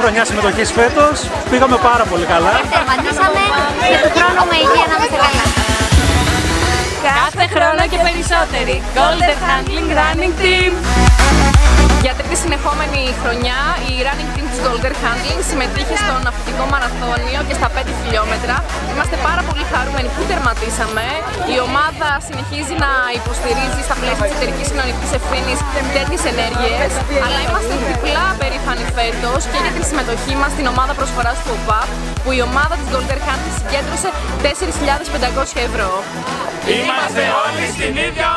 χρονιά συμμετοχής φέτος. Πήγαμε πάρα πολύ καλά. Τερματίσαμε και του χρόνου με υγεία να είμαστε καλά. Κάθε χρόνο και περισσότεροι. Golden Handling Running Team. Για τρίτη συνεχόμενη χρονιά η running team της Golden Handling συμμετείχε στο Είμαστε πάρα πολύ χαρούμενοι που τερματίσαμε. Η ομάδα συνεχίζει να υποστηρίζει στα πλαίσια της εταιρικής κοινωνικής ευθύνης τέτοιες ενέργειες. Αλλά είμαστε διπλά περήφανοι φέτος και για την συμμετοχή μας στην ομάδα προσφοράς του ΟΠΑΠ που η ομάδα της Golden Handling συγκέντρωσε 4.500 ευρώ. Είμαστε όλοι στην ίδια